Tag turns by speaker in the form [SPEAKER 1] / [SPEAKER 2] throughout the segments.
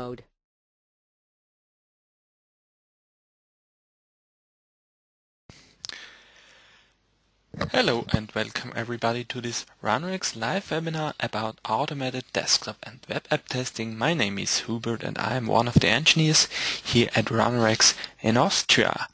[SPEAKER 1] mode.
[SPEAKER 2] Hello and welcome everybody to this Ranorex live webinar about automated desktop and web app testing. My name is Hubert and I am one of the engineers here at Ranorex in Austria.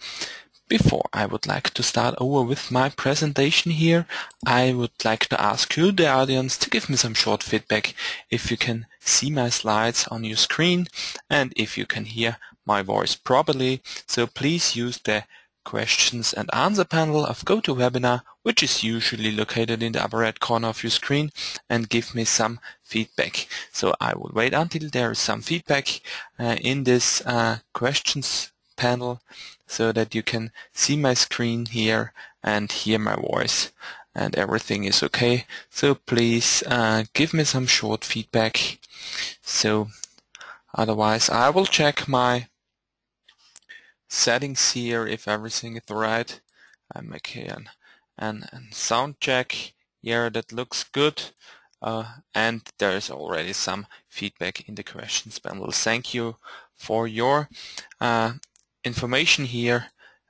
[SPEAKER 2] Before I would like to start over with my presentation here, I would like to ask you, the audience, to give me some short feedback if you can see my slides on your screen and if you can hear my voice properly. So please use the questions and answer panel of GoToWebinar, which is usually located in the upper right corner of your screen, and give me some feedback. So I will wait until there is some feedback uh, in this uh, questions panel so that you can see my screen here and hear my voice and everything is okay. So please uh, give me some short feedback. So otherwise I will check my settings here if everything is right. I make here an, an, an sound check. here that looks good. Uh, and there is already some feedback in the questions panel. Thank you for your uh, information here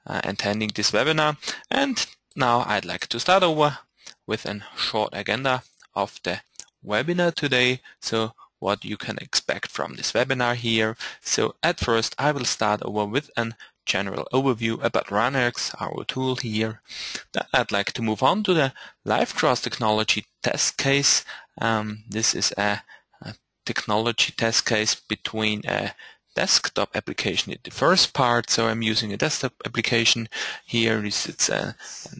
[SPEAKER 2] uh, attending this webinar. And now I'd like to start over with a short agenda of the webinar today. So what you can expect from this webinar here. So at first I will start over with a general overview about Ranorex, our tool here. Then I'd like to move on to the live cross technology test case. Um, this is a, a, technology test case between a desktop application in the first part. So I'm using a desktop application. Here it's a, a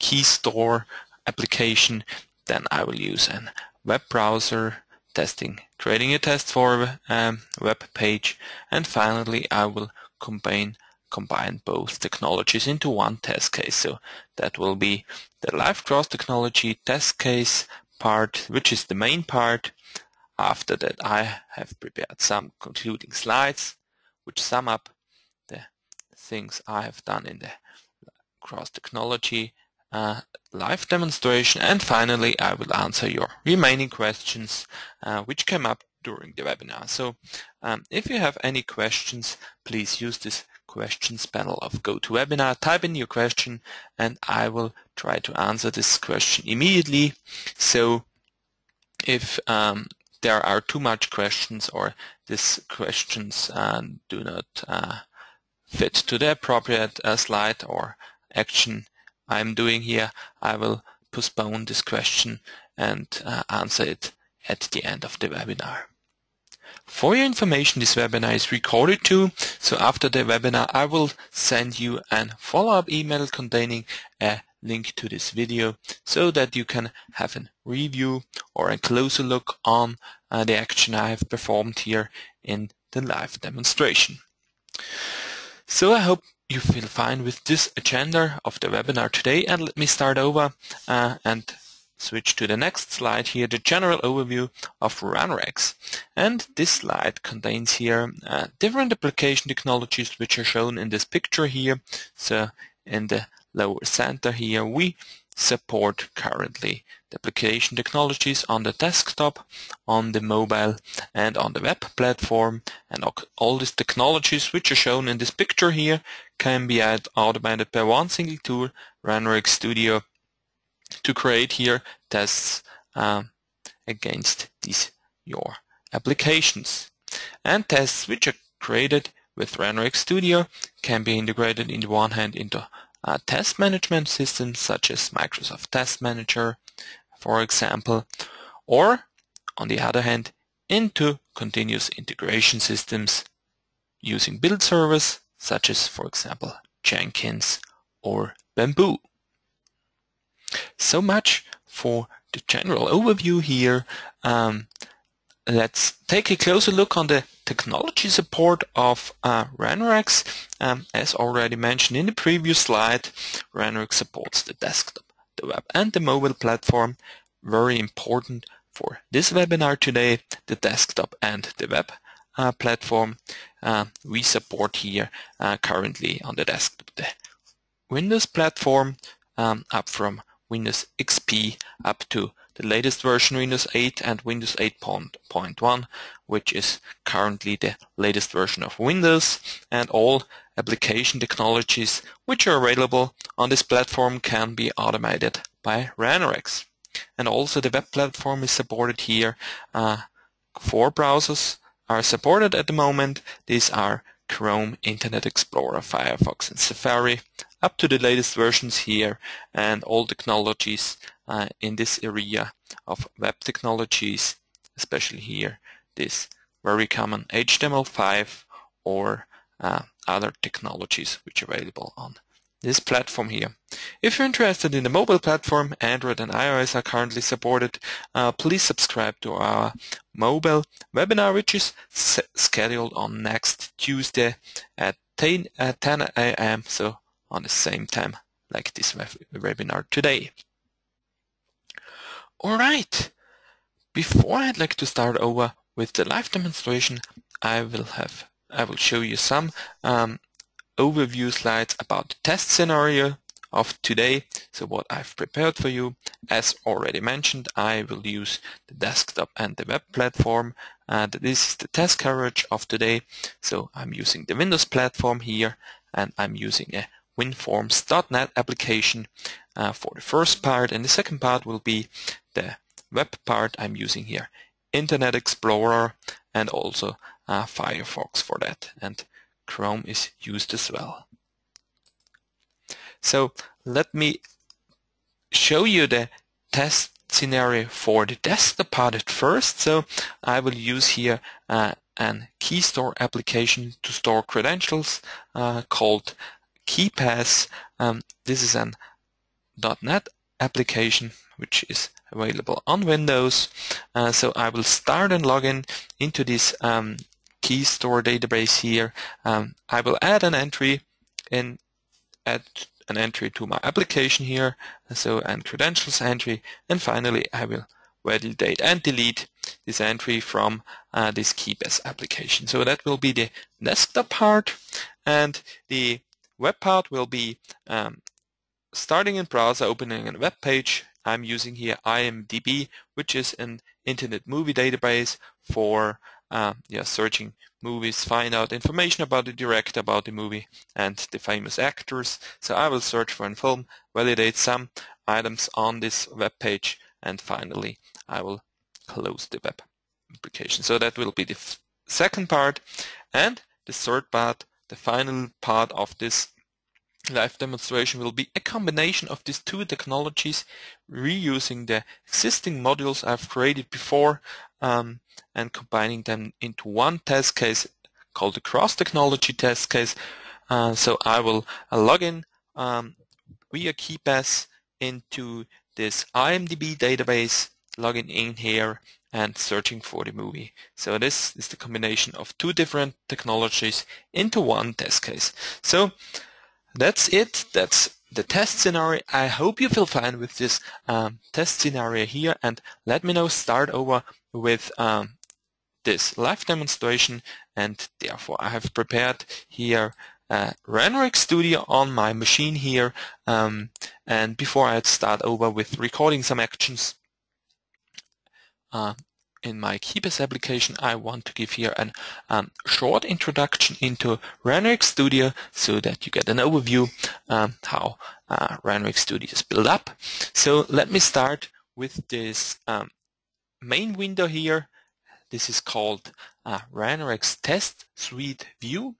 [SPEAKER 2] key store application. Then I will use a web browser testing, creating a test for a um, web page. And finally, I will combine combine both technologies into one test case. So that will be the live cross technology test case part, which is the main part. After that, I have prepared some concluding slides which sum up the things I have done in the cross technology live demonstration. And finally, I will answer your remaining questions uh, which came up during the webinar. So um, if you have any questions, please use this questions panel of GoToWebinar. Type in your question and I will try to answer this question immediately. So if um, there are too much questions or these questions uh, do not uh, fit to the appropriate uh, slide or action I'm doing here, I will postpone this question and uh, answer it at the end of the webinar. For your information, this webinar is recorded too, so after the webinar I will send you a follow-up email containing a link to this video so that you can have a review or a closer look on uh, the action I have performed here in the live demonstration. So I hope you feel fine with this agenda of the webinar today and let me start over uh, and switch to the next slide here, the general overview of Ranorex. And this slide contains here uh, different application technologies which are shown in this picture here. So in the lower center here we support currently the application technologies on the desktop, on the mobile and on the web platform and all these technologies which are shown in this picture here can be automated by one single tool, Ranorex Studio, to create here tests um, against these your applications. And tests which are created with Ranorex Studio can be integrated in the one hand into uh, test management systems such as Microsoft Test Manager, for example, or on the other hand, into continuous integration systems using build servers such as, for example, Jenkins or Bamboo. So much for the general overview here. Um, let's take a closer look on the technology support of uh, Ranorex. Um, as already mentioned in the previous slide, Ranorex supports the desktop, the web and the mobile platform. Very important for this webinar today, the desktop and the web uh, platform. Uh, we support here uh, currently on the desktop the Windows platform um, up from Windows XP up to the latest version Windows 8 and Windows 8.1 which is currently the latest version of Windows, and all application technologies which are available on this platform can be automated by Ranorex. And also the web platform is supported here. Uh, four browsers are supported at the moment. These are Chrome, Internet Explorer, Firefox and Safari up to the latest versions here and all technologies uh, in this area of web technologies, especially here this very common HTML5 or uh, other technologies which are available on this platform here. If you're interested in the mobile platform, Android and iOS are currently supported. Uh, please subscribe to our mobile webinar, which is scheduled on next Tuesday at 10, uh, 10 a.m. So on the same time like this webinar today. Alright, before I'd like to start over with the live demonstration, I will have I will show you some um, overview slides about the test scenario of today. So what I've prepared for you, as already mentioned, I will use the desktop and the web platform. And this is the test coverage of today. So I'm using the Windows platform here, and I'm using a WinForms.net application uh, for the first part, and the second part will be the web part I'm using here, Internet Explorer, and also uh, Firefox for that. And Chrome is used as well. So let me show you the test scenario for the desktop part at first. So I will use here uh, an key store application to store credentials uh, called KeePass. Um, this is an .NET application which is available on Windows. Uh, so I will start and log in into this um, key store database here. Um, I will add an entry in add an entry to my application here, so and credentials entry, and finally I will validate and delete this entry from uh, this KeePass application. So that will be the desktop part, and the web part will be um, starting in browser, opening a web page. I'm using here IMDb, which is an internet movie database for uh, yeah, searching movies, find out information about the director, about the movie, and the famous actors. So I will search for a film, validate some items on this web page, and finally I will close the web application. So that will be the second part. And the third part, the final part of this live demonstration will be a combination of these two technologies, reusing the existing modules I've created before um, and combining them into one test case called the cross-technology test case. Uh, so I will uh, log in um, via KeePass into this IMDb database, logging in here and searching for the movie. So this is the combination of two different technologies into one test case. So that's it. That's the test scenario. I hope you feel fine with this um, test scenario here and let me know start over with um, this live demonstration and therefore I have prepared here uh, Studio on my machine here um, and before I start over with recording some actions uh, in my KeePass application I want to give here a um, short introduction into Ranorex Studio so that you get an overview um, how uh, Studio is built up. So let me start with this um, main window here. This is called uh, Test Suite View.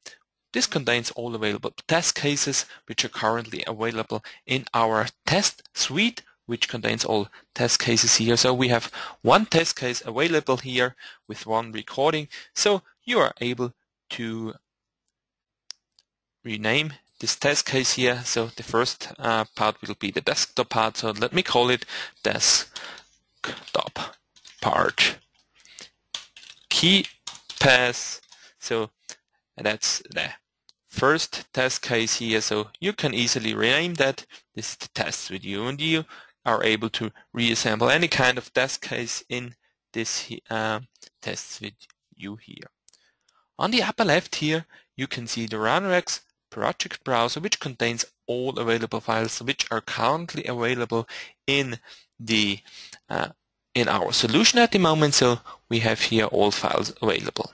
[SPEAKER 2] This contains all available test cases which are currently available in our test suite which contains all test cases here. So we have one test case available here with one recording. So you are able to rename this test case here. So the first uh, part will be the desktop part. So let me call it desktop part. Key pass. So that's the first test case here. So you can easily rename that. This is the test video and you are able to reassemble any kind of test case in this uh, test view here. On the upper left here, you can see the Ranorex project browser, which contains all available files which are currently available in the uh, in our solution at the moment, so we have here all files available.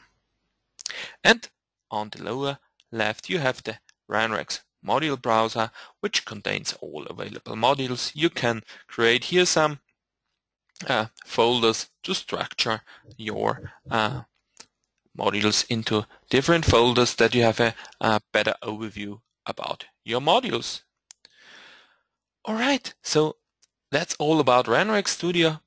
[SPEAKER 2] And on the lower left you have the Ranorex module browser which contains all available modules. You can create here some uh, folders to structure your uh, modules into different folders that you have a, a better overview about your modules. Alright, so that's all about Ranorex Studio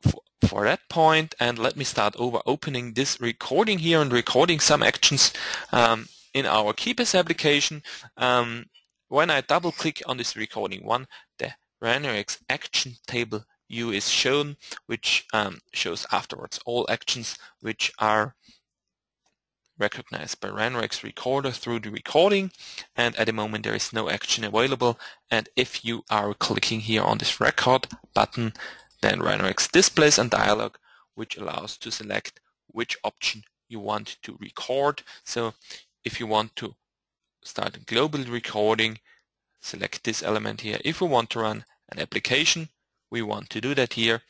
[SPEAKER 2] for, for that point and let me start over opening this recording here and recording some actions um, in our KeePass application. Um, when I double click on this recording one, the Ranorex action table view is shown, which um, shows afterwards all actions which are recognized by Ranorex recorder through the recording and at the moment there is no action available and if you are clicking here on this record button then Ranorex displays a dialog which allows to select which option you want to record so if you want to start global recording select this element here if we want to run an application we want to do that here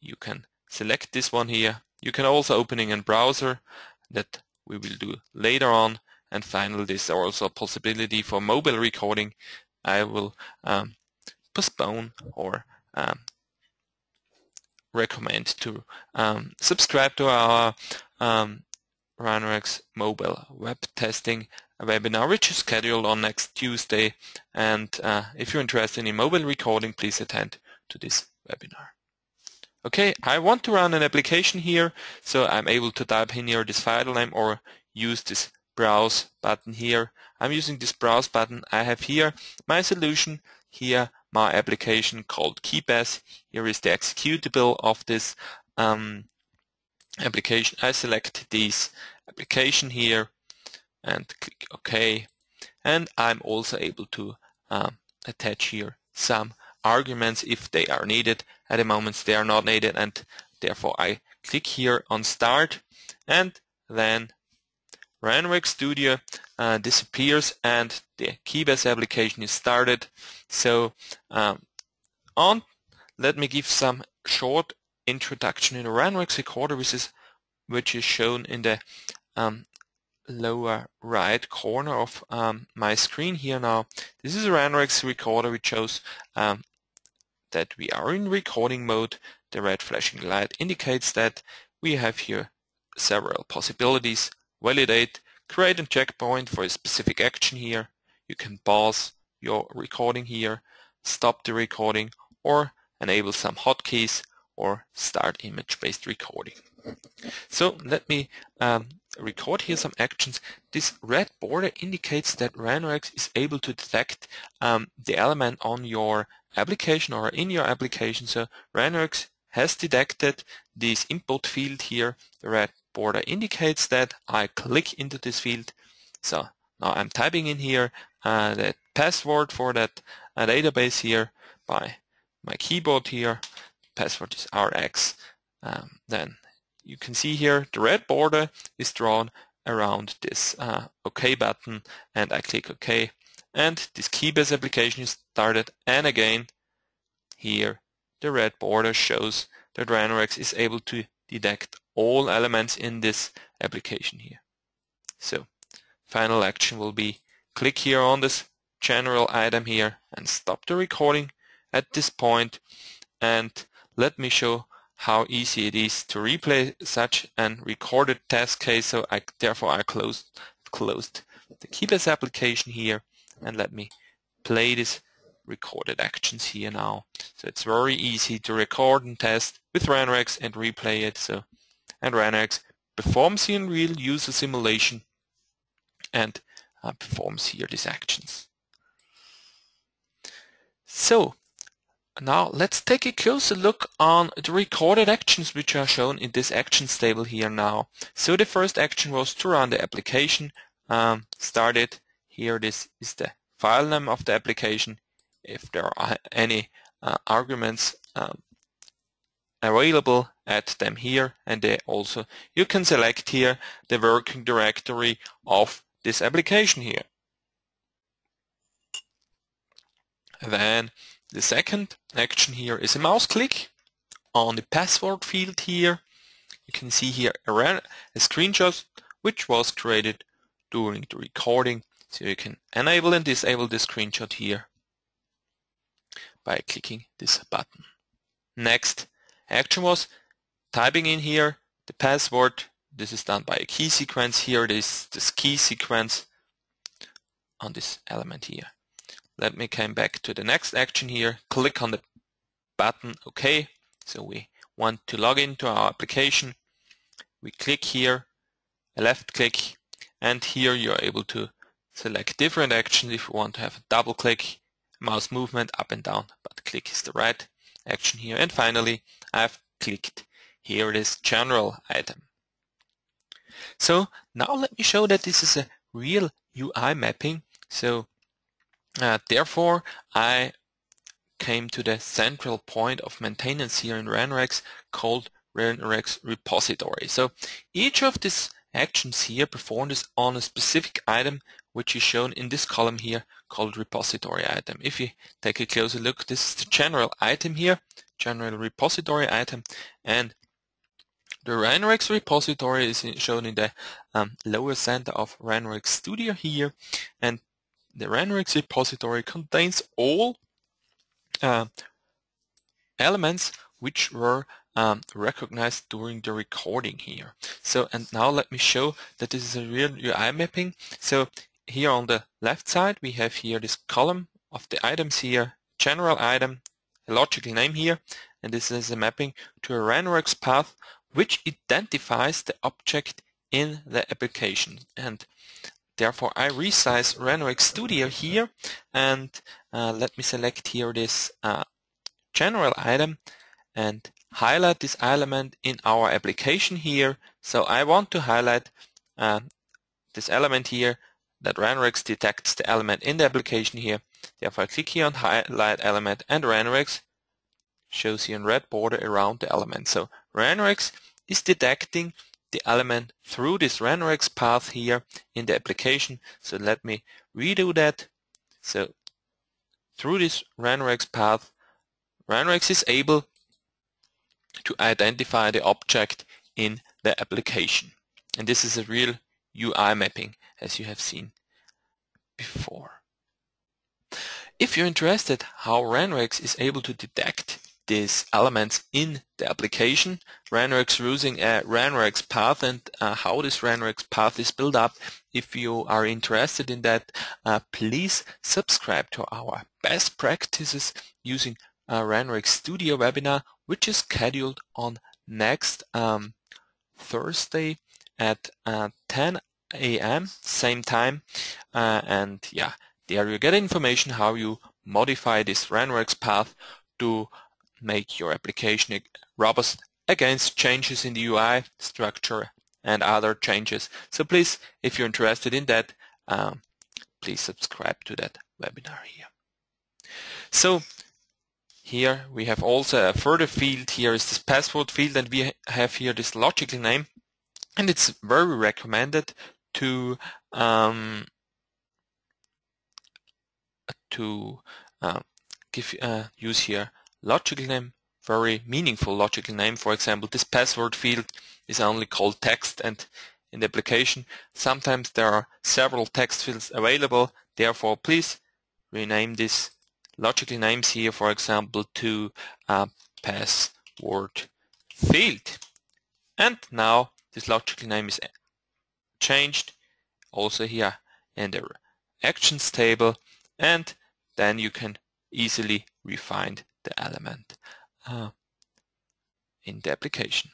[SPEAKER 2] you can select this one here you can also opening a browser that we will do later on. And finally, there's also a possibility for mobile recording. I will um, postpone or um, recommend to um, subscribe to our um, mobile web testing webinar, which is scheduled on next Tuesday. And uh, if you're interested in mobile recording, please attend to this webinar. Okay, I want to run an application here, so I'm able to type in here this file name or use this browse button here. I'm using this browse button. I have here my solution, here my application called KeePass. Here is the executable of this um, application. I select this application here and click OK. And I'm also able to um, attach here some arguments if they are needed. At the moment they are not needed and therefore I click here on start and then Ranorex Studio uh, disappears and the KeePass application is started. So um, on, let me give some short introduction in a Ranorex recorder which is, which is shown in the um, lower right corner of um, my screen here now. This is a Ranorex recorder which shows um, that we are in recording mode. The red flashing light indicates that we have here several possibilities. Validate, create a checkpoint for a specific action here. You can pause your recording here, stop the recording, or enable some hotkeys or start image-based recording. So let me um, record here some actions. This red border indicates that Ranorex is able to detect um, the element on your application or in your application. So Ranorex has detected this input field here. The red border indicates that I click into this field. So now I'm typing in here uh, the password for that uh, database here by my keyboard here. Password is RX. Um, then you can see here the red border is drawn around this uh, OK button and I click OK and this KeePass application is started and again here the red border shows that Ranorex is able to detect all elements in this application here. So final action will be click here on this general item here and stop the recording at this point and let me show how easy it is to replay such an recorded test case. So I, therefore I closed, closed the KeePass application here and let me play this recorded actions here now. So it's very easy to record and test with Ranorex and replay it. So and Ranorex performs in real user simulation and uh, performs here these actions. So now let's take a closer look on the recorded actions which are shown in this actions table here now. So the first action was to run the application, um, started. Here this is the file name of the application. If there are any uh, arguments um, available, add them here and they also you can select here the working directory of this application here. Then the second action here is a mouse click on the password field here. You can see here a, a screenshot which was created during the recording. So you can enable and disable the screenshot here by clicking this button. Next action was typing in here the password. This is done by a key sequence. Here it is this key sequence on this element here. Let me come back to the next action here. Click on the button OK. So we want to log into our application. We click here, a left click, and here you're able to select different actions if you want to have a double click, mouse movement up and down, but click is the right action here. And finally, I've clicked here it is general item. So now let me show that this is a real UI mapping. So uh, therefore I came to the central point of maintenance here in Ranorex called Ranorex repository. So each of these actions here performed is on a specific item which is shown in this column here called repository item. If you take a closer look, this is the general item here, general repository item, and the Ranorex repository is shown in the um, lower center of Ranorex Studio here, and the Ranorex repository contains all uh, elements which were um, recognized during the recording here. So and now let me show that this is a real UI mapping. So here on the left side we have here this column of the items here, general item, a logical name here, and this is a mapping to a Ranorex path which identifies the object in the application. And therefore I resize Ranorex Studio here and uh, let me select here this uh, general item and highlight this element in our application here. So I want to highlight uh, this element here that Ranorex detects the element in the application here. Therefore I click here on highlight element and Ranorex shows here in red border around the element. So Ranorex is detecting the element through this Ranorex path here in the application. So let me redo that. So through this Ranorex path, Ranorex is able to identify the object in the application. And this is a real UI mapping as you have seen before. If you're interested how Ranorex is able to detect these elements in the application. Ranorex using a Ranorex path and uh, how this Ranorex path is built up. If you are interested in that, uh, please subscribe to our best practices using uh, Ranorex Studio webinar, which is scheduled on next um, Thursday at uh, 10 a.m. same time. Uh, and yeah, there you get information how you modify this Ranorex path to make your application robust against changes in the UI structure and other changes. So please, if you're interested in that, um, please subscribe to that webinar here. So here we have also a further field. Here is this password field and we have here this logical name and it's very recommended to um, to uh, give uh, use here logical name, very meaningful logical name. For example, this password field is only called text and in the application sometimes there are several text fields available. Therefore, please rename this logical names here, for example, to a password field. And now this logical name is changed also here in the actions table and then you can easily refine the element uh, in the application.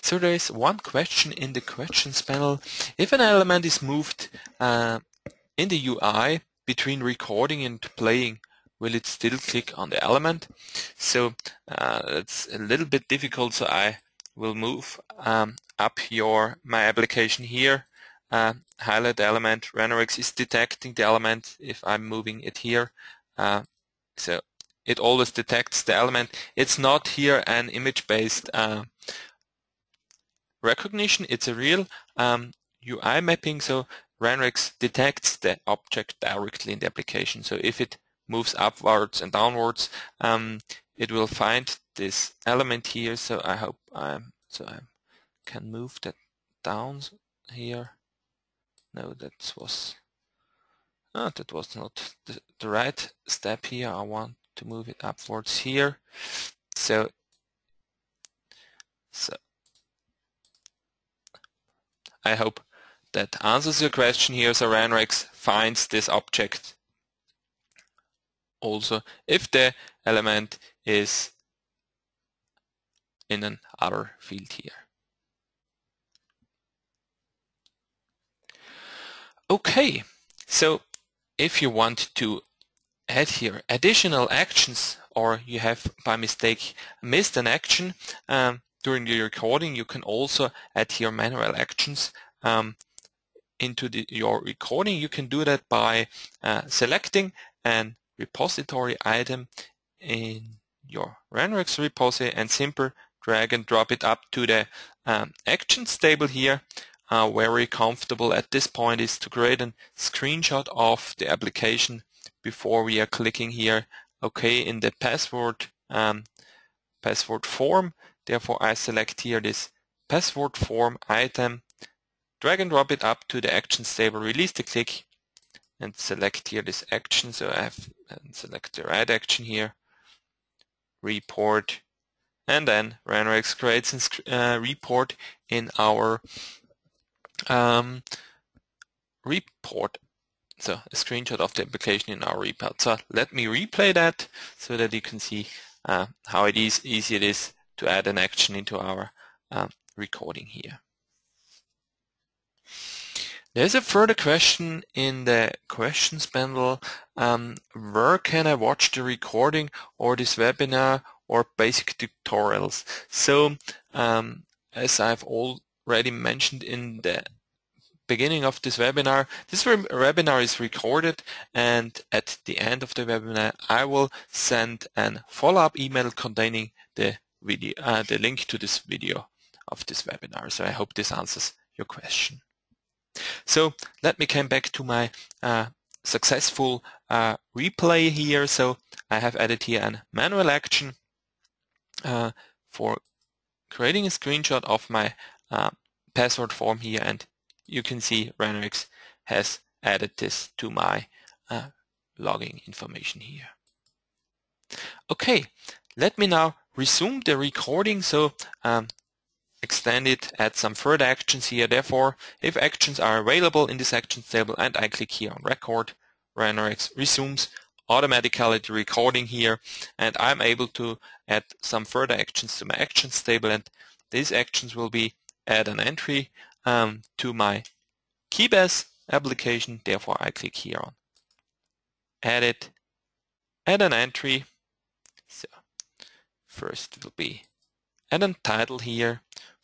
[SPEAKER 2] So there is one question in the questions panel. If an element is moved uh, in the UI between recording and playing, will it still click on the element? So uh, it's a little bit difficult, so I will move um, up your my application here. Uh, highlight element. Ranorex is detecting the element if I'm moving it here. Uh, so it always detects the element. It's not here an image-based uh, recognition. It's a real um, UI mapping. So Ranorex detects the object directly in the application. So if it moves upwards and downwards, um, it will find this element here. So I hope I'm so I can move that down here. No, that was oh, that was not the, the right step here. I want to move it upwards here. So so I hope that answers your question here. So Ranorex finds this object also if the element is in an other field here. Okay, so if you want to add here additional actions or you have by mistake missed an action um, during the recording, you can also add here manual actions um, into the, your recording. You can do that by uh, selecting an repository item in your Ranorex repository and simply drag and drop it up to the um, actions table here. Uh, very comfortable at this point is to create a screenshot of the application before we are clicking here OK in the password um, password form. Therefore, I select here this password form item, drag and drop it up to the actions table, release the click, and select here this action. So I have and select the right action here, report, and then Ranorex creates a uh, report in our um, report. So a screenshot of the application in our report. So let me replay that so that you can see uh, how it is easy it is to add an action into our um, recording here. There's a further question in the questions bundle. Um, where can I watch the recording or this webinar or basic tutorials? So um, as I've already mentioned in the beginning of this webinar, this webinar is recorded and at the end of the webinar I will send a follow-up email containing the video, uh, the link to this video of this webinar. So I hope this answers your question. So let me come back to my uh, successful uh, replay here. So I have added here a manual action uh, for creating a screenshot of my uh, password form here and you can see Ranorex has added this to my uh, logging information here. Okay, let me now resume the recording. So um, extend it, add some further actions here. Therefore, if actions are available in this actions table and I click here on record, Ranorex resumes automatically the recording here and I'm able to add some further actions to my actions table and these actions will be add an entry um, to my KeePass application. Therefore, I click here on edit, add an entry. So first will be add a title here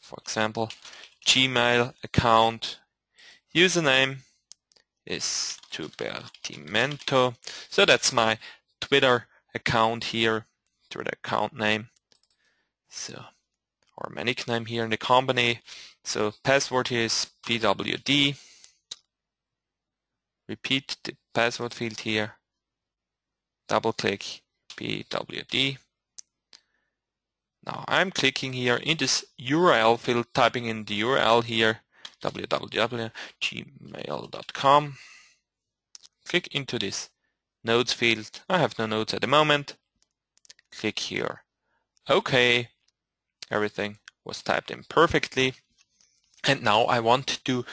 [SPEAKER 2] for example, Gmail account username is Tubertimento. So that's my Twitter account here, Twitter account name. So, or my nickname here in the company. So password here is PWD. Repeat the password field here. Double click PWD. Now I'm clicking here in this URL field, typing in the URL here, www.gmail.com. Click into this notes field. I have no notes at the moment. Click here. OK. Everything was typed in perfectly. And now I want to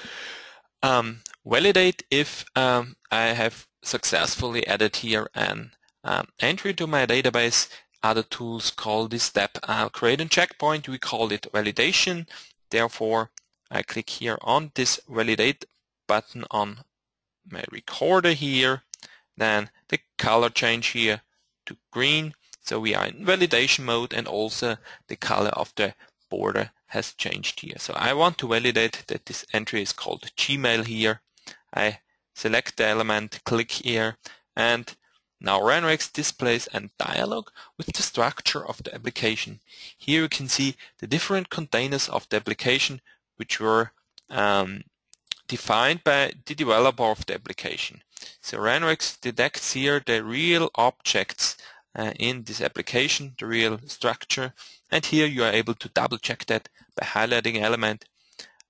[SPEAKER 2] um, validate if um, I have successfully added here an um, entry to my database other tools call this step uh, create a checkpoint. We call it validation. Therefore, I click here on this validate button on my recorder here. Then the color change here to green. So we are in validation mode and also the color of the border has changed here. So I want to validate that this entry is called Gmail here. I select the element, click here, and now Ranorex displays a dialog with the structure of the application. Here you can see the different containers of the application which were um, defined by the developer of the application. So Ranorex detects here the real objects uh, in this application, the real structure. And here you are able to double check that by highlighting element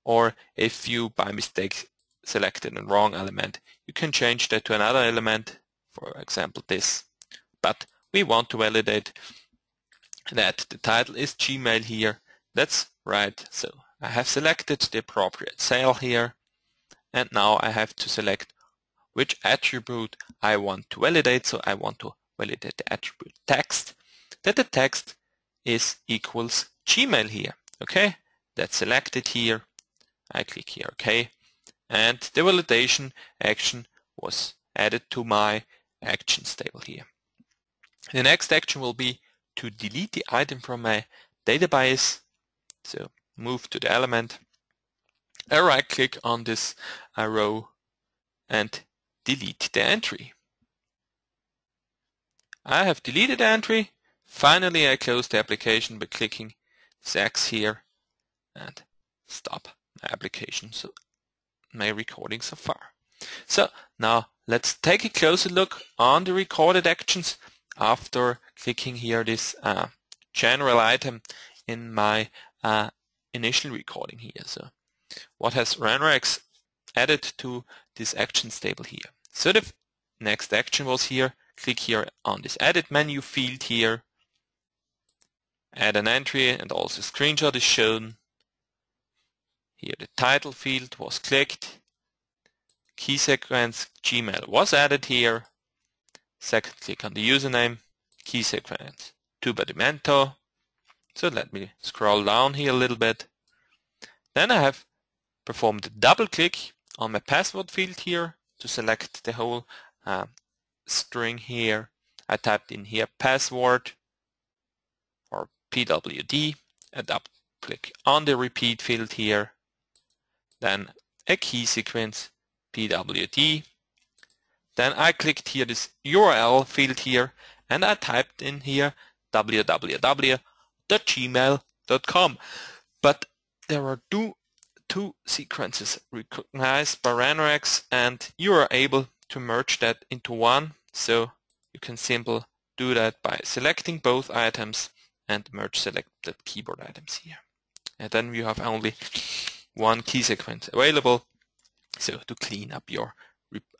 [SPEAKER 2] or if you by mistake selected a wrong element, you can change that to another element, for example this. But we want to validate that the title is Gmail here. That's right. So I have selected the appropriate cell here and now I have to select which attribute I want to validate. So I want to validate the attribute text that the text is equals Gmail here. Okay, that's selected here. I click here OK and the validation action was added to my actions table here. The next action will be to delete the item from my database. So move to the element, I right click on this arrow and delete the entry. I have deleted entry. Finally I close the application by clicking this X here and stop my application, so my recording so far. So now let's take a closer look on the recorded actions after clicking here this uh, general item in my uh, initial recording here. So what has Ranorex added to this actions table here? So the next action was here, click here on this edit menu field here, add an entry and also screenshot is shown. Here the title field was clicked, key sequence Gmail was added here, second click on the username, key sequence Tubattimento, so let me scroll down here a little bit. Then I have performed a double click on my password field here to select the whole uh, string here. I typed in here password or PWD, a double click on the repeat field here, then a key sequence PWD. Then I clicked here this URL field here and I typed in here www.gmail.com. But there are two, two sequences recognized by Ranorex and you are able to merge that into one. So you can simply do that by selecting both items and merge selected keyboard items here. And then you have only one key sequence available. So to clean up your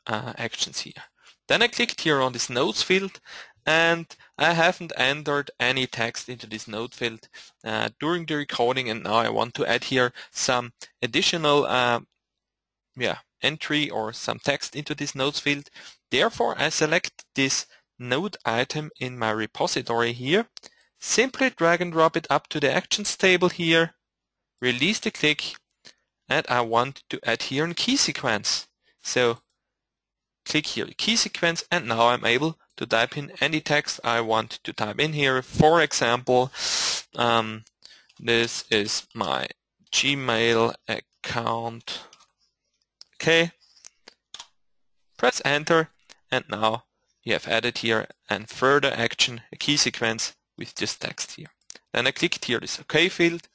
[SPEAKER 2] uh, actions here. Then I clicked here on this notes field and I haven't entered any text into this note field uh, during the recording and now I want to add here some additional uh, yeah, entry or some text into this notes field. Therefore I select this note item in my repository here, simply drag and drop it up to the actions table here, release the click and I want to add here a key sequence. So click here key sequence and now I'm able to type in any text I want to type in here. For example, um, this is my Gmail account. Okay. Press enter and now you have added here and further action a key sequence with this text here. Then I clicked here this OK field.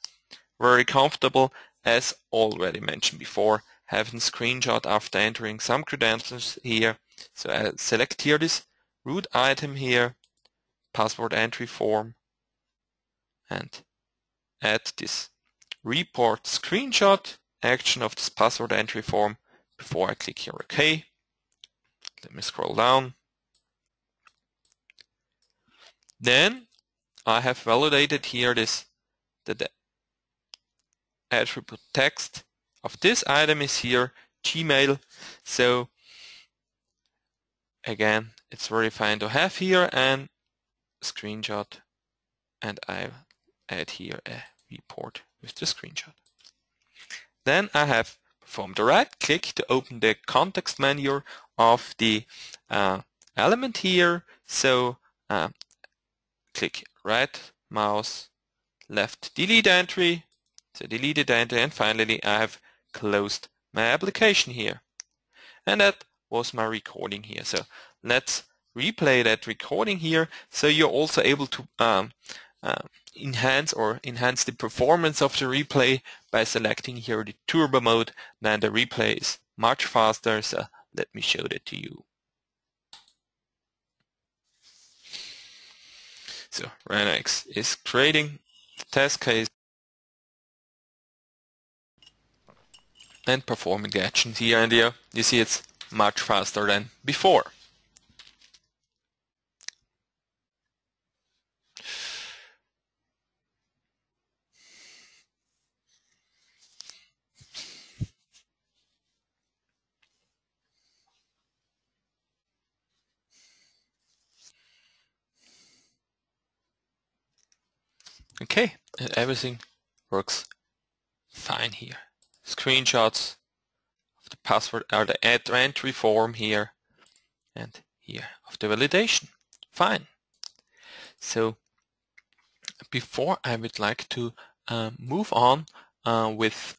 [SPEAKER 2] Very comfortable as already mentioned before having screenshot after entering some credentials here. So I select here this root item here, password entry form, and add this report screenshot action of this password entry form before I click here OK. Let me scroll down. Then I have validated here this that the attribute text of this item is here Gmail. So again, it's very fine to have here and screenshot and I add here a report with the screenshot. Then I have performed a right click to open the context menu of the uh, element here. So uh, click right mouse left delete entry. So deleted entry and finally I have closed my application here. And that was my recording here. So let's replay that recording here so you're also able to um, uh, enhance or enhance the performance of the replay by selecting here the turbo mode then the replay is much faster so let me show that to you So Ranorex is creating the test case and performing the actions here and here. You see it's much faster than before. Okay, everything works fine here. Screenshots of the password or the entry form here and here of the validation. Fine. So before I would like to uh, move on uh, with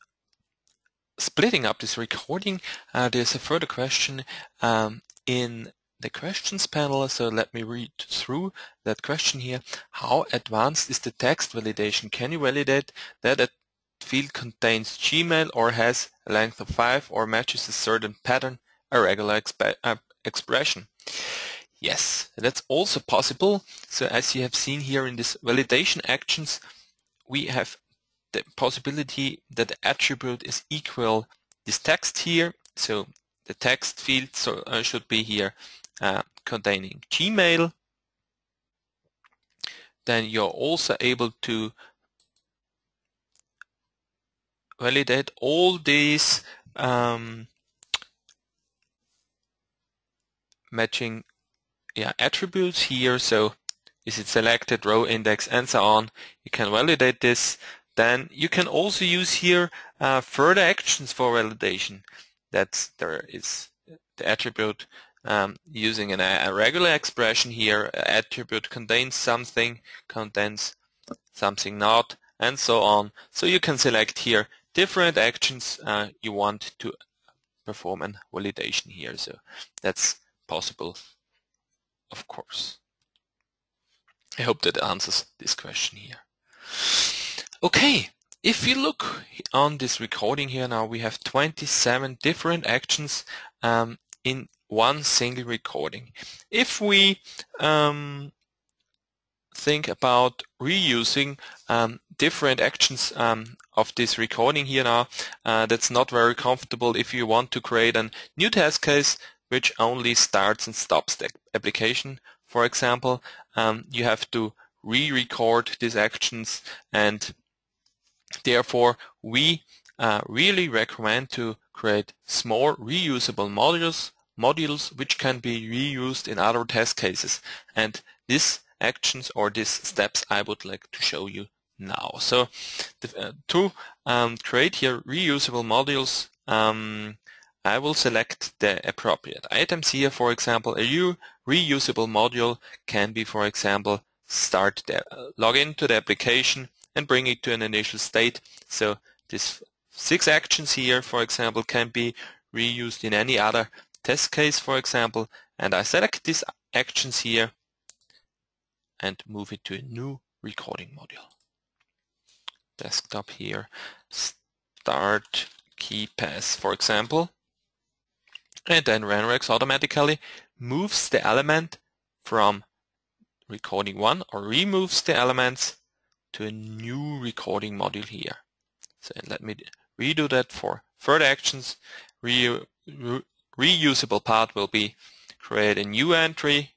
[SPEAKER 2] splitting up this recording, uh, there's a further question um, in the questions panel. So let me read through that question here. How advanced is the text validation? Can you validate that a field contains Gmail or has a length of 5 or matches a certain pattern, a regular exp uh, expression? Yes, that's also possible. So as you have seen here in this validation actions, we have the possibility that the attribute is equal this text here. So the text field so, uh, should be here uh, containing Gmail. Then you're also able to validate all these um, matching yeah, attributes here. So is it selected, row index, and so on. You can validate this. Then you can also use here uh, further actions for validation. That's there is the attribute um, using an, a regular expression here, attribute contains something, contains something not, and so on. So you can select here different actions uh, you want to perform a validation here. So that's possible, of course. I hope that answers this question here. Okay, if you look on this recording here now, we have 27 different actions um, in one single recording. If we um, think about reusing um, different actions um, of this recording here now, uh, that's not very comfortable if you want to create a new test case which only starts and stops the application. For example, um, you have to re-record these actions and therefore we uh, really recommend to create small reusable modules modules which can be reused in other test cases. And these actions or these steps I would like to show you now. So the, uh, to um, create here reusable modules, um, I will select the appropriate items here. For example, a new reusable module can be, for example, start the uh, log into the application and bring it to an initial state. So these six actions here, for example, can be reused in any other test case, for example, and I select these actions here and move it to a new recording module. Desktop here, start KeePass, for example, and then Ranorex automatically moves the element from recording 1 or removes the elements to a new recording module here. So let me redo that for further actions. Re, reusable part will be create a new entry,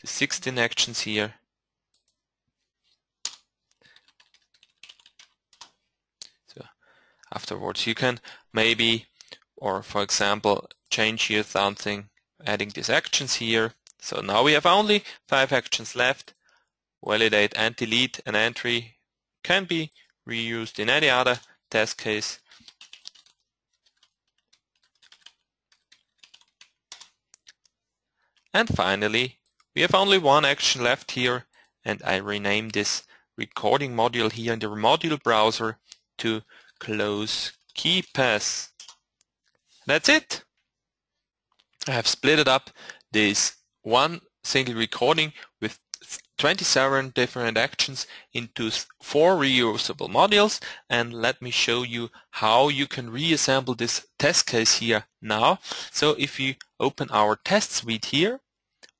[SPEAKER 2] the 16 actions here. So afterwards you can maybe, or for example, change here something, adding these actions here. So now we have only five actions left. Validate and delete an entry can be reused in any other test case And finally, we have only one action left here and I rename this recording module here in the module browser to close key pass. That's it. I have split it up this one single recording with 27 different actions into four reusable modules and let me show you how you can reassemble this test case here now. So if you open our test suite here,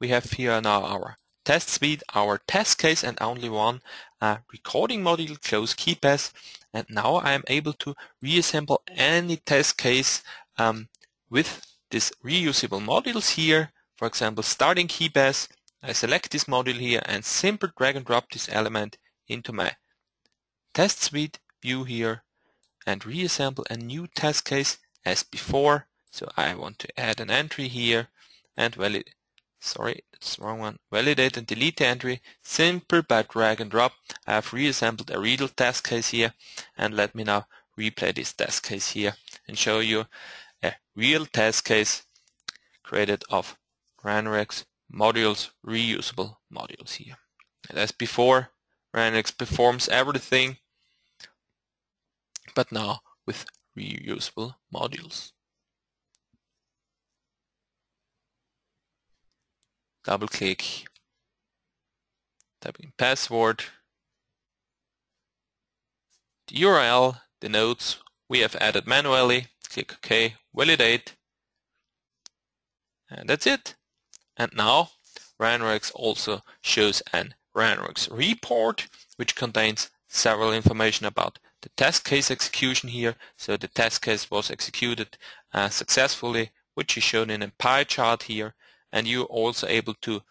[SPEAKER 2] we have here now our test suite, our test case and only one uh, recording module, close KeePass. And now I am able to reassemble any test case um, with these reusable modules here. For example, starting KeePass, I select this module here and simply drag and drop this element into my test suite view here and reassemble a new test case as before. So I want to add an entry here and validate sorry, it's wrong one. Validate and delete the entry simple by drag and drop. I have reassembled a real test case here and let me now replay this test case here and show you a real test case created of Ranorex modules, reusable modules here. And as before, Ranorex performs everything but now with reusable modules. Double click, type in password, the URL, the nodes we have added manually, click OK, validate, and that's it. And now Ranorex also shows an Ranorex report which contains several information about the test case execution here. So the test case was executed uh, successfully, which is shown in a pie chart here and you're also able to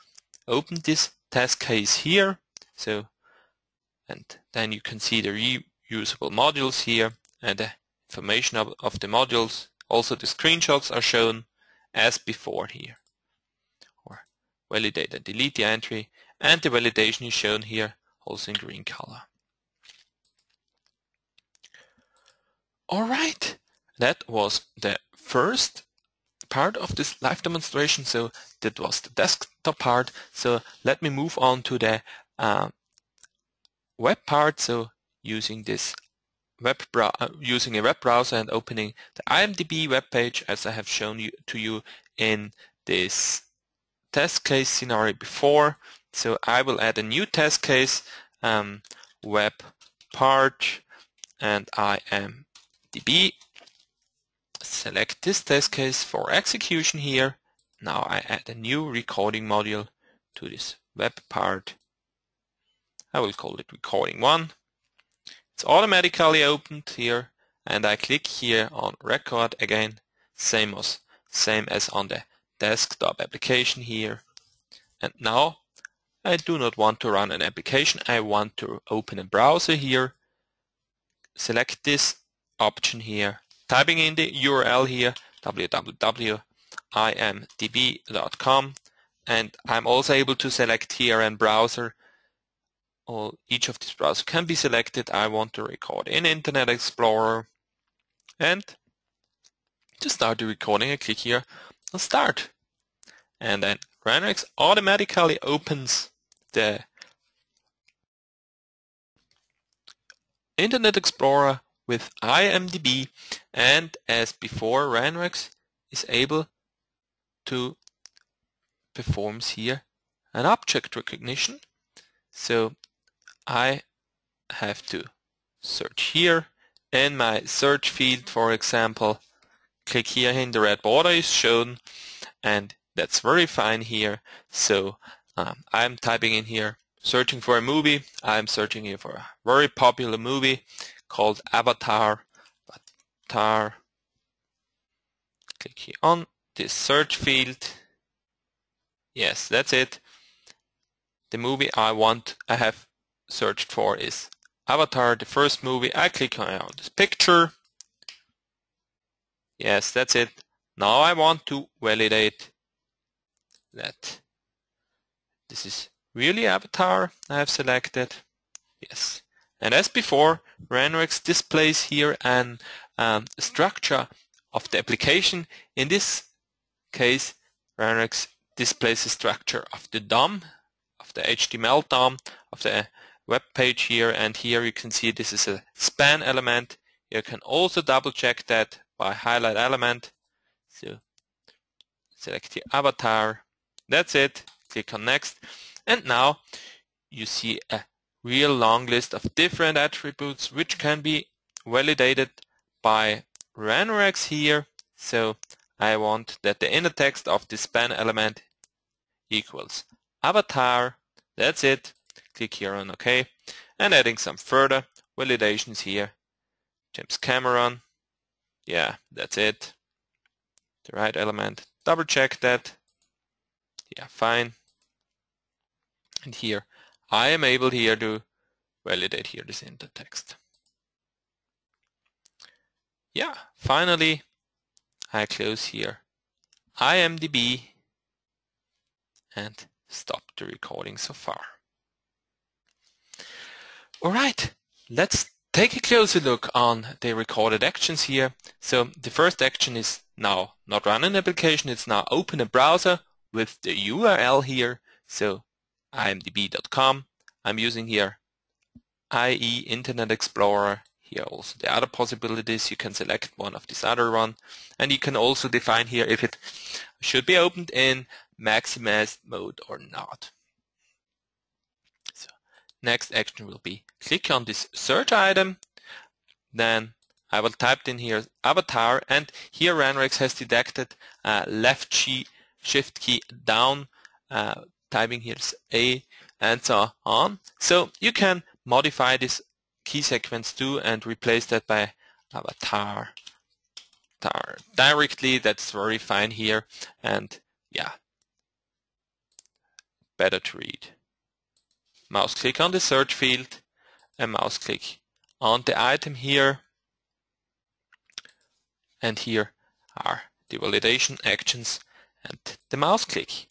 [SPEAKER 2] open this test case here. So and then you can see the reusable modules here and the information of, of the modules. Also the screenshots are shown as before here. Or validate and delete the entry. And the validation is shown here also in green color. Alright that was the first part of this live demonstration. So that was the desktop part. So let me move on to the uh, web part. So using this web uh, using a web browser and opening the IMDb web page as I have shown you to you in this test case scenario before. So I will add a new test case, um, web part and IMDb select this test case for execution here. Now I add a new recording module to this web part. I will call it recording 1. It's automatically opened here and I click here on record again, same as, same as on the desktop application here. And now I do not want to run an application, I want to open a browser here. Select this option here typing in the URL here, www.imdb.com, and I'm also able to select here and browser. All, each of these browsers can be selected. I want to record in Internet Explorer. And to start the recording, I click here on Start. And then Ranorex automatically opens the Internet Explorer with IMDb and as before Ranorex is able to performs here an object recognition. So I have to search here. In my search field for example click here and the red border is shown and that's very fine here. So um, I'm typing in here searching for a movie. I'm searching here for a very popular movie called Avatar. Avatar. Click here on this search field. Yes, that's it. The movie I want, I have searched for is Avatar, the first movie. I click on this picture. Yes, that's it. Now I want to validate that this is really Avatar I have selected. Yes. And as before, Ranorex displays here an um, structure of the application. In this case, Ranorex displays the structure of the DOM, of the HTML DOM, of the web page here, and here you can see this is a span element. You can also double check that by highlight element. So select the avatar. That's it. Click on next. And now you see a real long list of different attributes which can be validated by Ranorex here. So I want that the inner text of the span element equals avatar That's it. Click here on OK and adding some further validations here. James Cameron. Yeah, that's it. The right element. Double check that. Yeah, fine. And here, I am able here to validate here this inner text. Yeah, finally, I close here IMDb and stop the recording so far. Alright, let's take a closer look on the recorded actions here. So the first action is now not run an application, it's now open a browser with the URL here. So imdb.com. I'm using here IE Internet Explorer. Here also the other possibilities. You can select one of this other one. And you can also define here if it should be opened in maximized mode or not. So next action will be click on this search item. Then I will type in here avatar and here Ranorex has detected uh, left key, shift key down, uh, typing here is A and so on. So you can modify this key sequence too and replace that by avatar tar directly. That's very fine here and yeah, better to read mouse click on the search field and mouse click on the item here and here are the validation actions and the mouse click.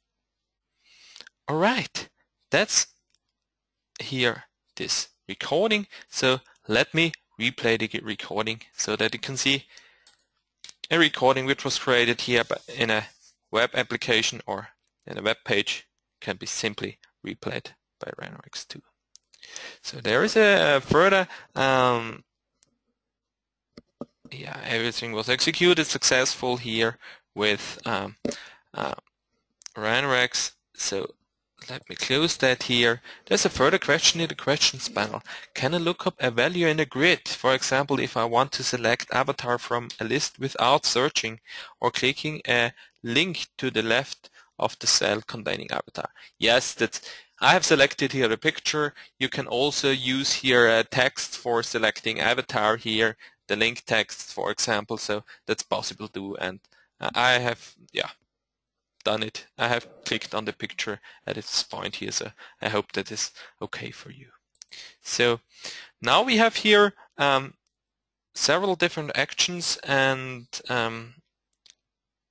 [SPEAKER 2] Alright, that's here this recording. So let me replay the recording so that you can see a recording which was created here in a web application or in a web page can be simply replayed by Ranorex 2. So there is a further, um, yeah, everything was executed successful here with um, uh. So let me close that here. There's a further question in the questions panel. Can I look up a value in a grid? For example, if I want to select avatar from a list without searching or clicking a link to the left of the cell containing avatar. Yes, that's I have selected here a picture. You can also use here a text for selecting avatar here, the link text for example, so that's possible too and uh, I have, yeah, done it. I have clicked on the picture at this point here, so I hope that is okay for you. So now we have here um, several different actions and um,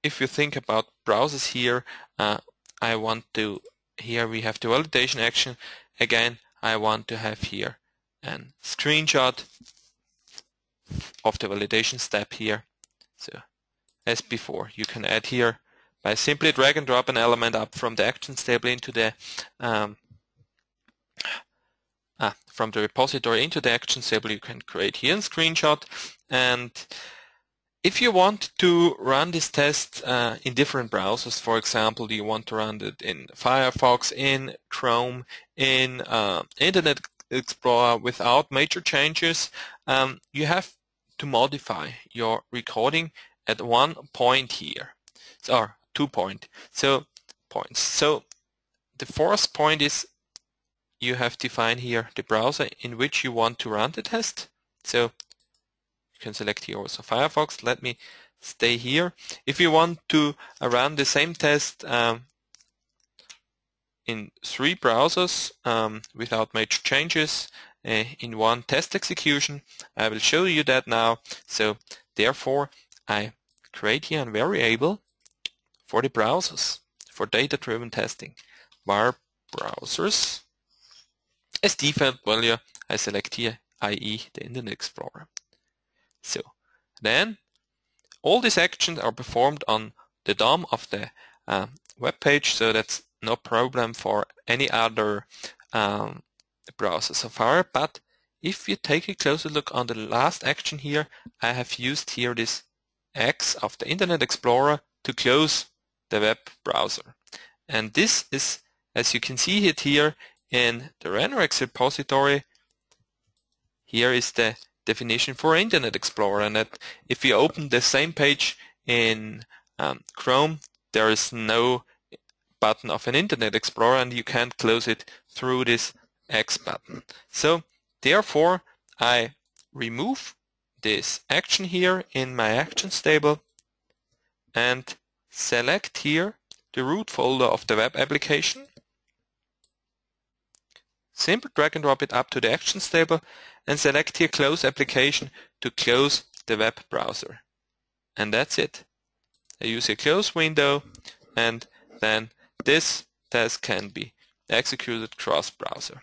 [SPEAKER 2] if you think about browsers here, uh, I want to here we have the validation action. Again, I want to have here a screenshot of the validation step here. So as before, you can add here by simply drag and drop an element up from the actions table into the um, ah, from the repository into the actions table. You can create here a screenshot and if you want to run this test uh, in different browsers, for example, do you want to run it in Firefox, in Chrome, in uh, Internet Explorer without major changes, um, you have to modify your recording at one point here, or two point. So points. So the fourth point is you have defined here the browser in which you want to run the test. So you can select here also Firefox. Let me stay here. If you want to run the same test um, in three browsers um, without major changes uh, in one test execution, I will show you that now. So therefore, I create here a variable for the browsers for data-driven testing. var browsers as default value, I select here IE, the Internet Explorer. So then all these actions are performed on the DOM of the uh, web page, so that's no problem for any other um, browser so far. But if you take a closer look on the last action here, I have used here this X of the Internet Explorer to close the web browser. And this is, as you can see it here in the Ranorex repository, here is the definition for Internet Explorer and if you open the same page in um, Chrome there is no button of an Internet Explorer and you can't close it through this X button. So therefore I remove this action here in my actions table and select here the root folder of the web application. Simple drag and drop it up to the actions table and select here close application to close the web browser. And that's it. I use a close window and then this test can be executed cross-browser.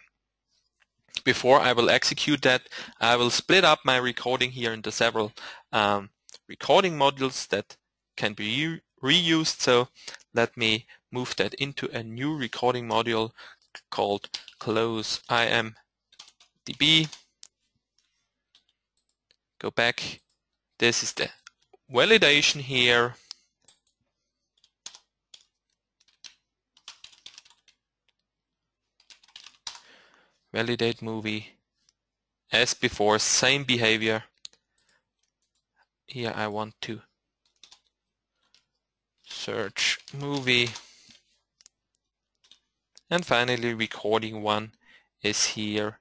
[SPEAKER 2] Before I will execute that, I will split up my recording here into several um, recording modules that can be reused. So let me move that into a new recording module called close imdb. Go back. This is the validation here. Validate movie. As before, same behavior. Here I want to search movie. And finally recording one is here.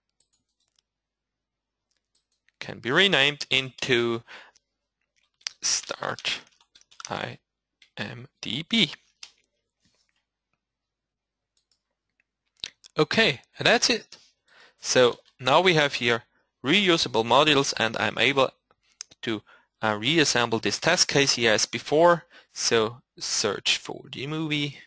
[SPEAKER 2] Can be renamed into start imdb okay and that's it. So now we have here reusable modules and I'm able to uh, reassemble this test case here as before. So search for the movie,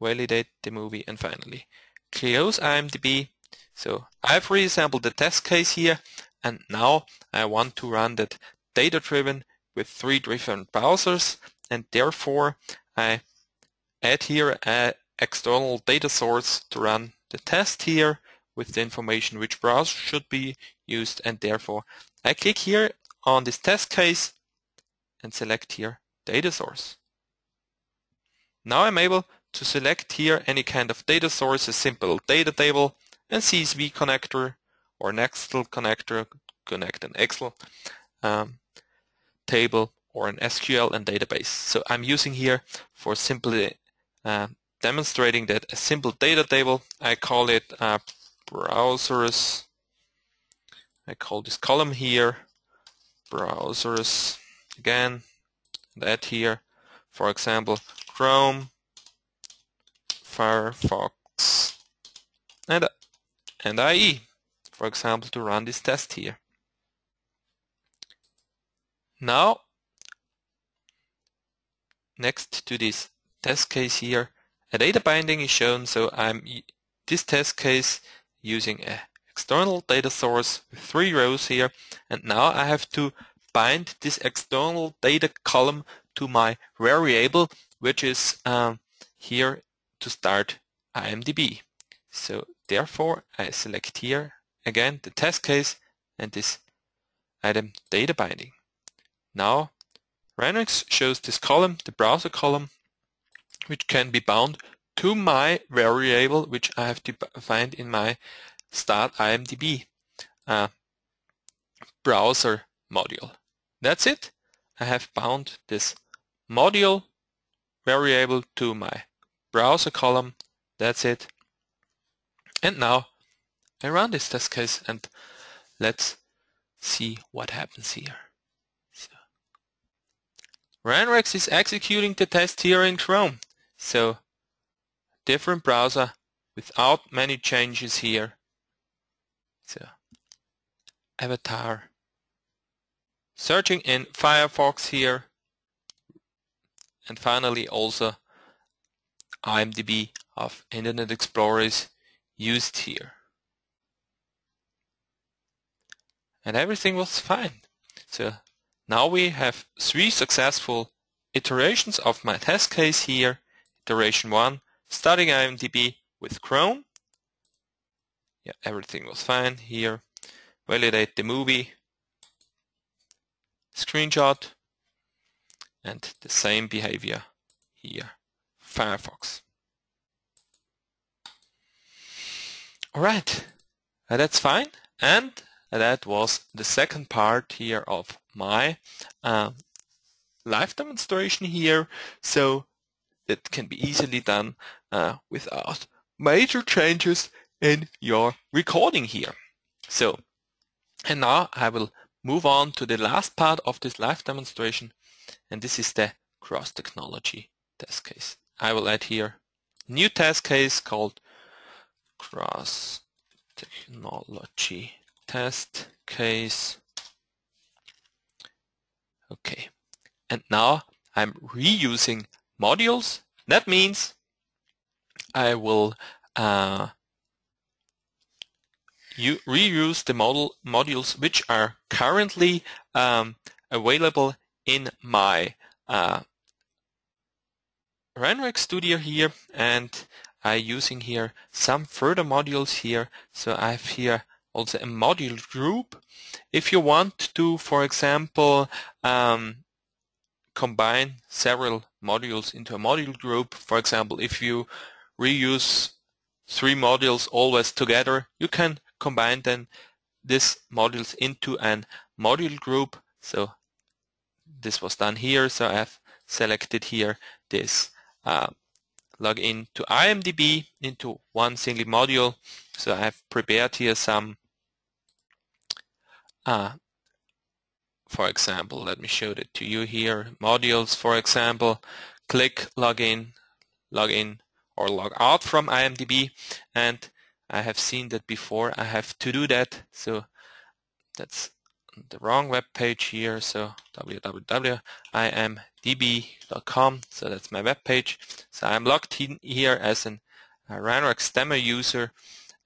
[SPEAKER 2] validate the movie, and finally close IMDb. So I've reassembled the test case here, and now I want to run that data-driven with three different browsers, and therefore I add here an external data source to run the test here with the information which browser should be used, and therefore I click here on this test case and select here data source. Now I'm able to select here any kind of data source, a simple data table, and CSV connector or an Excel connector, connect an Excel um, table or an SQL and database. So I'm using here for simply uh, demonstrating that a simple data table, I call it uh, browsers, I call this column here browsers again that here. For example Chrome Firefox and and IE for example to run this test here. Now next to this test case here a data binding is shown so I'm this test case using a external data source with three rows here and now I have to bind this external data column to my variable, which is um, here to start IMDb. So therefore, I select here again the test case and this item data binding. Now, Ranorex shows this column, the browser column, which can be bound to my variable, which I have defined in my start IMDb uh, browser module. That's it. I have bound this module variable to my browser column. That's it. And now I run this test case and let's see what happens here. So, Ranorex is executing the test here in Chrome. So different browser without many changes here. So avatar searching in Firefox here and finally also IMDb of Internet Explorer is used here. And everything was fine. So now we have three successful iterations of my test case here. Iteration 1, starting IMDb with Chrome. Yeah, everything was fine here. Validate the movie screenshot and the same behavior here Firefox alright that's fine and that was the second part here of my uh, live demonstration here so it can be easily done uh, without major changes in your recording here. So, and now I will move on to the last part of this live demonstration, and this is the cross-technology test case. I will add here new test case called cross-technology test case. Okay, and now I'm reusing modules. That means I will uh, you reuse the model modules which are currently um, available in my uh, Studio here and I using here some further modules here. So I have here also a module group. If you want to for example um, combine several modules into a module group for example if you reuse three modules always together you can combine then this modules into an module group. So this was done here. So I've selected here this uh, login to IMDb into one single module. So I've prepared here some, uh, for example, let me show it to you here. Modules, for example, click login, login or log out from IMDb and I have seen that before. I have to do that. So that's the wrong web page here. So www.imdb.com. So that's my web page. So I'm logged in here as an a Ranorex demo user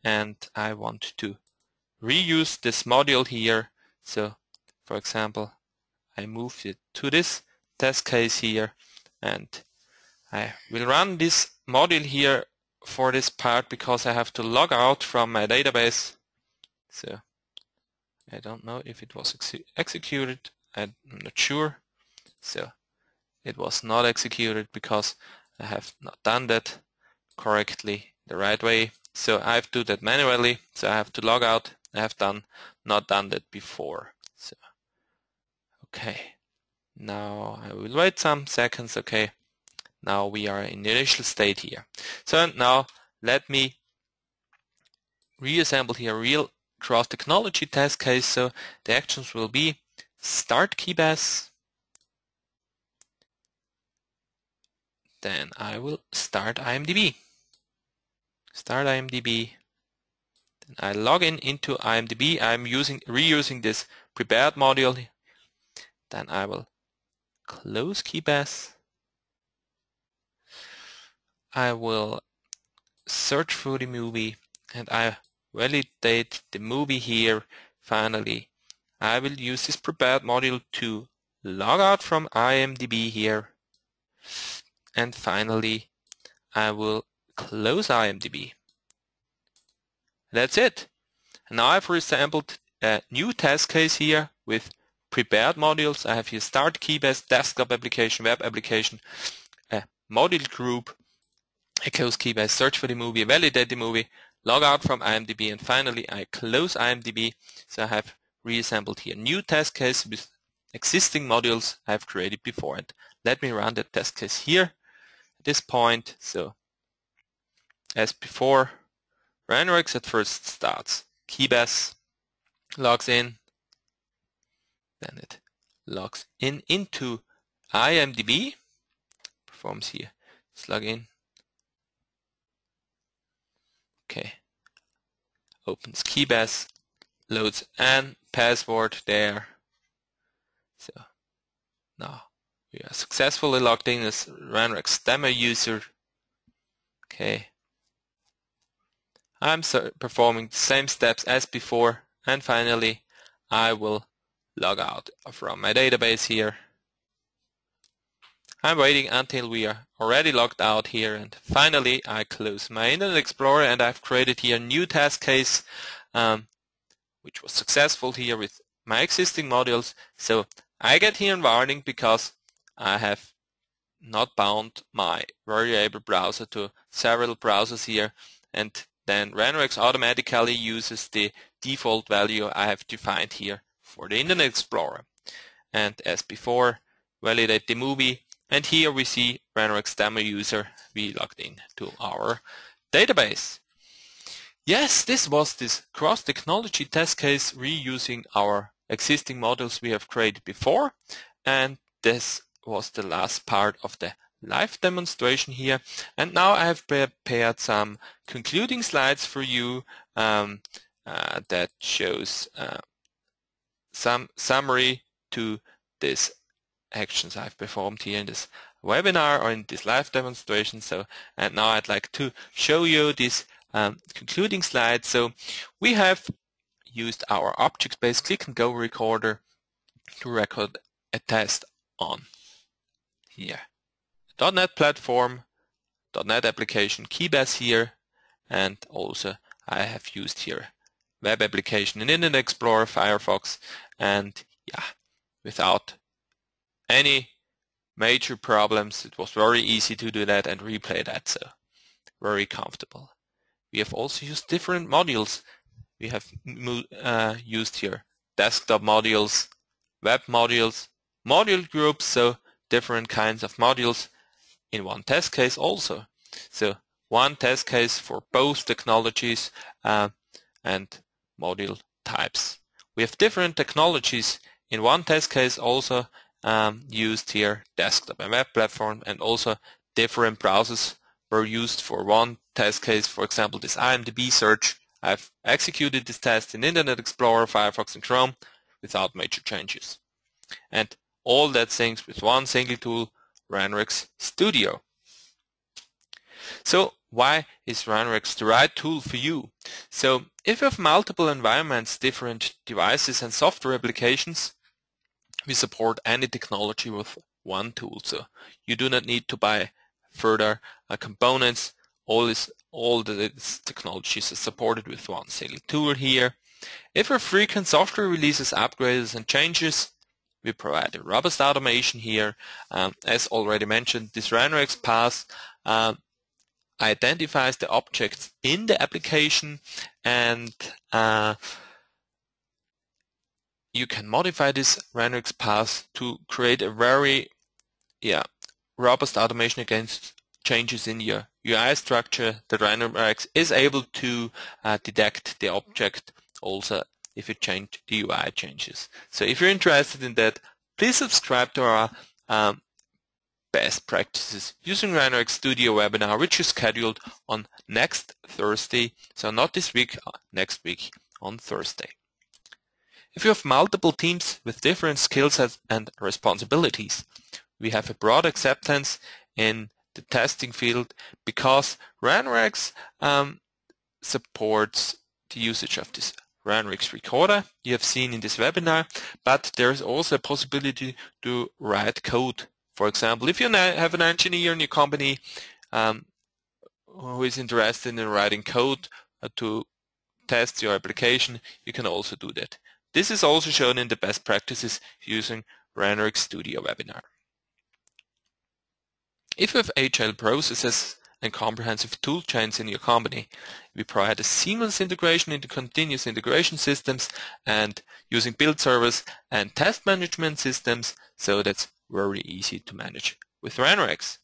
[SPEAKER 2] and I want to reuse this module here. So for example, I move it to this test case here and I will run this module here for this part because I have to log out from my database. So I don't know if it was ex executed. I'm not sure. So it was not executed because I have not done that correctly the right way. So I have to do that manually. So I have to log out. I have done not done that before. So okay. Now I will wait some seconds. Okay. Now we are in the initial state here. So now let me reassemble here real cross technology test case. So the actions will be start KeePass. Then I will start IMDb. Start IMDb. Then I log in into IMDb. I'm using reusing this prepared module. Then I will close KeePass. I will search for the movie and I validate the movie here finally. I will use this prepared module to log out from IMDb here and finally I will close IMDb. That's it. Now I've resampled a new test case here with prepared modules. I have here start KeePass, desktop application, web application, a module group, I close KeePass, search for the movie, validate the movie, log out from IMDb, and finally I close IMDb. So I have reassembled here new test case with existing modules I've created before. And let me run the test case here at this point. So as before, Ranorex at first starts KeePass, logs in, then it logs in into IMDb, performs here this login Okay. Opens KeePass, loads an password there. So now we are successfully logged in as Ranorex demo user. Okay. I'm performing the same steps as before and finally I will log out from my database here. I'm waiting until we are already logged out here and finally I close my Internet Explorer and I've created here a new test case um, which was successful here with my existing modules. So I get here a warning because I have not bound my variable browser to several browsers here and then Ranorex automatically uses the default value I have defined here for the Internet Explorer. And as before, validate the movie And here we see Ranorex demo user, we logged in to our database. Yes, this was this cross-technology test case reusing our existing models we have created before. And this was the last part of the live demonstration here. And now I have prepared some concluding slides for you um, uh, that shows uh, some summary to these actions I've performed here in this webinar or in this live demonstration. So, and now I'd like to show you this um, concluding slide. So we have used our object-based click and go recorder to record a test on here. .NET platform, .NET application KeePass here, and also I have used here web application in Internet Explorer, Firefox, and yeah, without any major problems, it was very easy to do that and replay that, so very comfortable. We have also used different modules. We have uh, used here desktop modules, web modules, module groups, so different kinds of modules in one test case also. So one test case for both technologies uh, and module types. We have different technologies in one test case also um, used here desktop and web platform and also different browsers were used for one test case. For example, this IMDb search. I've executed this test in Internet Explorer, Firefox and Chrome without major changes. And all that things with one single tool, Ranorex Studio. So why is Ranorex the right tool for you? So if you have multiple environments, different devices and software applications, we support any technology with one tool. So you do not need to buy further uh, components. All this, all the technologies are supported with one single tool here. If your frequent software releases, upgrades and changes, we provide a robust automation here. Um, as already mentioned, this Ranorex path uh, identifies the objects in the application and uh, you can modify this Ranorex path to create a very yeah, robust automation against changes in your UI structure that Ranorex is able to uh, detect the object also if it change the UI changes. So if you're interested in that, please subscribe to our um, best practices using Ranorex Studio webinar, which is scheduled on next Thursday. So not this week, uh, next week on Thursday. If you have multiple teams with different skill sets and responsibilities, we have a broad acceptance in the testing field because Ranorex um, supports the usage of this Ranorex recorder you have seen in this webinar, but there is also a possibility to write code for example, if you have an engineer in your company um, who is interested in writing code uh, to test your application, you can also do that. This is also shown in the best practices using Ranorex Studio webinar. If you have agile processes and comprehensive tool chains in your company, we provide a seamless integration into continuous integration systems and using build servers and test management systems so that's very easy to manage with Ranorex.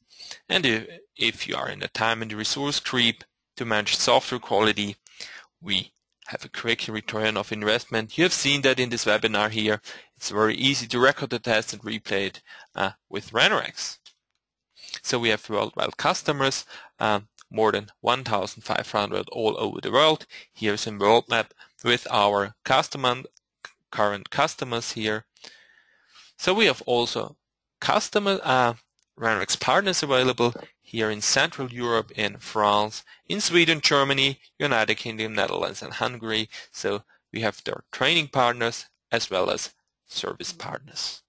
[SPEAKER 2] And if you are in a time and resource creep to manage software quality, we have a quick return of investment. You have seen that in this webinar here. It's very easy to record the test and replay it uh, with Ranorex. So we have worldwide customers, um, more than 1,500 all over the world. Here's a world map with our customer, current customers here. So we have also customer uh, Ranorex partners available here in Central Europe, in France, in Sweden, Germany, United Kingdom, Netherlands, and Hungary. So we have their training partners as well as service partners.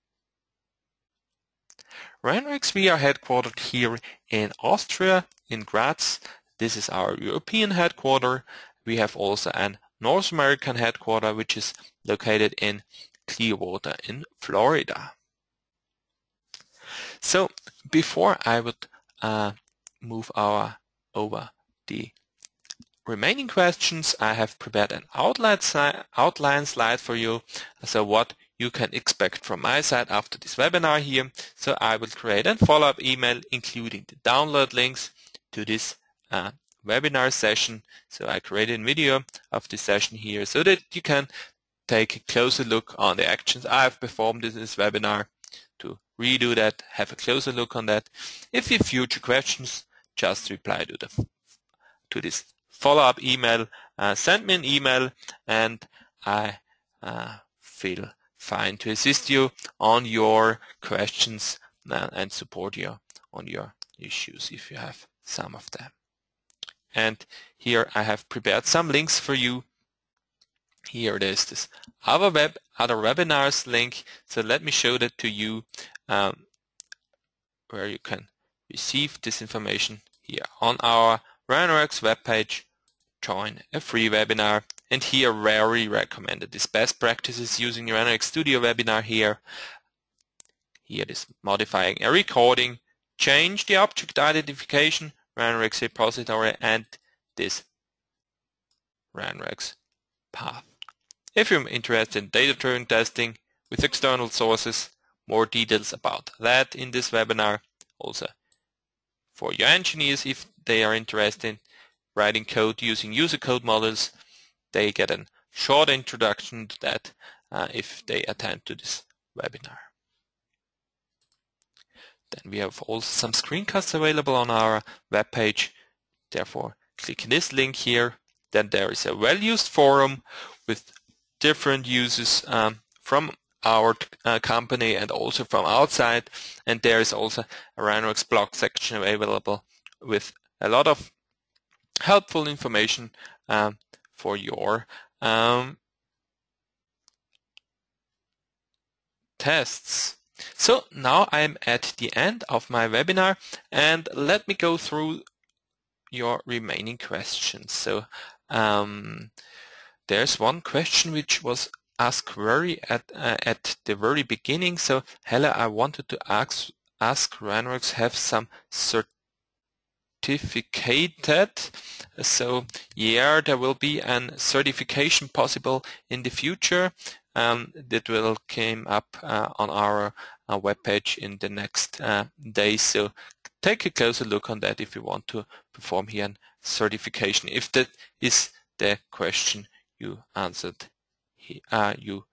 [SPEAKER 2] Ranorex, we are headquartered here in Austria, in Graz. This is our European headquarter. We have also an North American headquarter, which is located in Clearwater in Florida. So before I would uh, move our over the remaining questions, I have prepared an outline, outline slide for you. So what you can expect from my side after this webinar here. So I will create a follow-up email including the download links to this uh, webinar session. So I created a video of this session here so that you can take a closer look on the actions I've performed in this webinar redo that, have a closer look on that. If you have future questions, just reply to the to this follow-up email. Uh, send me an email and I uh, feel fine to assist you on your questions uh, and support you on your issues if you have some of them. And here I have prepared some links for you. Here it is this other web other webinars link. So let me show that to you um, where you can receive this information here on our Ranorex webpage. Join a free webinar and here very recommended this best practices using Ranorex Studio webinar here. Here modifying a recording, change the object identification, Ranorex repository and this Ranorex path. If you're interested in data-driven testing with external sources, more details about that in this webinar. Also for your engineers, if they are interested in writing code using user code modules, they get a short introduction to that uh, if they attend to this webinar. Then we have also some screencasts available on our webpage. Therefore, click this link here. Then there is a well-used forum with different users um, from our uh, company and also from outside. And there is also a Ranorex blog section available with a lot of helpful information um, for your um, tests. So now I'm at the end of my webinar and let me go through your remaining questions. So um, there's one question which was asked very at uh, at the very beginning. So Hella, I wanted to ask ask Ranorex have some certificated. So yeah, there will be an certification possible in the future um, that will came up uh, on our uh, webpage in the next uh, days. So take a closer look on that if you want to perform here a certification. If that is the question you answered, uh, you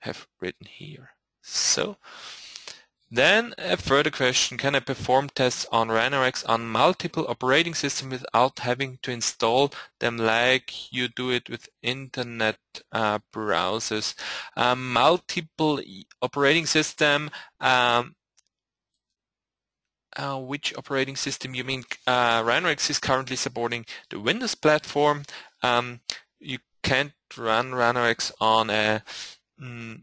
[SPEAKER 2] have written here. So then a further question, can I perform tests on Ranorex on multiple operating systems without having to install them like you do it with internet uh, browsers? Um, multiple operating system, um, uh, which operating system you mean? Uh, Ranorex is currently supporting the Windows platform. Um, you can't run Ranorex on a mm,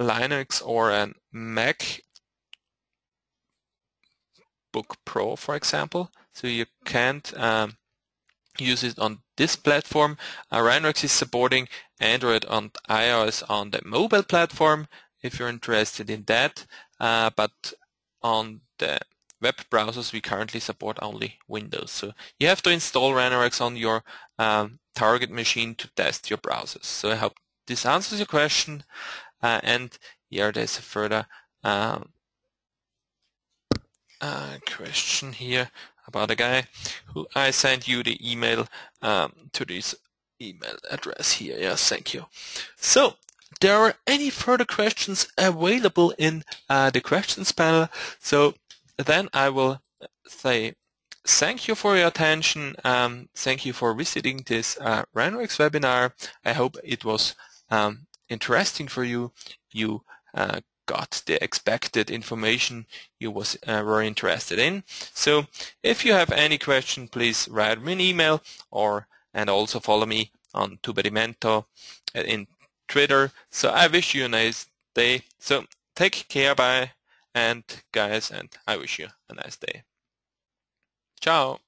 [SPEAKER 2] Linux or a Mac Book Pro, for example. So you can't um, use it on this platform. Uh, is supporting Android and iOS on the mobile platform if you're interested in that. Uh, but on the web browsers, we currently support only Windows. So you have to install Ranorex on your um, target machine to test your browsers. So I hope this answers your question. Uh, and here there's a further um, uh, question here about a guy who I sent you the email um, to this email address here. Yes, thank you. So there are any further questions available in uh, the questions panel. So then I will say thank you for your attention. Um, thank you for visiting this uh, Ranorex webinar. I hope it was um, interesting for you. You uh, got the expected information you was uh, were interested in. So if you have any question, please write me an email or and also follow me on Tuberimento uh, in Twitter. So I wish you a nice day. So take care, bye, and guys, and I wish you a nice day. Ciao.